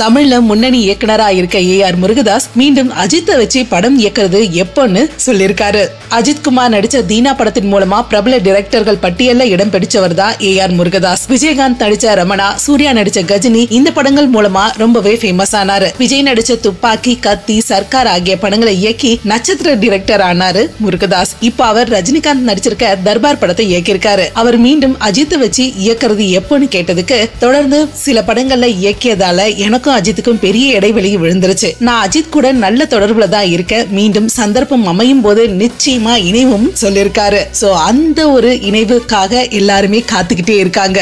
தமிழ்ல முன்னணி இயக்குனரா இருக்க ஏ ஆர் முருகதாஸ் மீண்டும் அஜித்தை வச்சு படம் இயக்குறது எப்போன்னு சொல்லியிருக்காரு. அஜித்குமார் நடிச்ச தீனா படத்தின் மூலமா பிரபல டிரெக்டர்கள் பட்டியல்ல இடம் பிடிச்சவர் தான் ஏ ஆர் முருகதாஸ். விஜயகாந்த் நடிச்ச ரமணா சூர்யா நடிச்ச கஜினி இந்த படங்கள் மூலமா ரொம்பவே ஃபேமஸ் ஆனாரு. விஜய் நடிச்ச துப்பாக்கி கத்தி சர்க்கார் ஆகிய படங்களை இயக்கி நட்சத்திர டிரெக்டர் ஆனாரு முருகதாஸ். இப்ப அவர் ரஜினிகாந்த் நடிச்சிருக்க தர்பார் படத்தை இயக்கியிருக்காரு. அவர் மீண்டும் அஜித்தை வச்சு இயக்குறது எப்போன்னு கேட்டதுக்கு தொடர்ந்து சில படங்கள்ல இயக்கியதால எனக்கும் அஜித்துக்கும் பெரிய இடைவெளி விழுந்துருச்சு. நான் அஜித் கூட நல்ல தொடர்புல தான் இருக்க மீண்டும் சந்தர்ப்பம் அமையும் போது நிச்சயமா இணைவும் சொல்லியிருக்காரு சோ அந்த ஒரு இணைவுக்காக எல்லாருமே காத்துக்கிட்டே இருக்காங்க.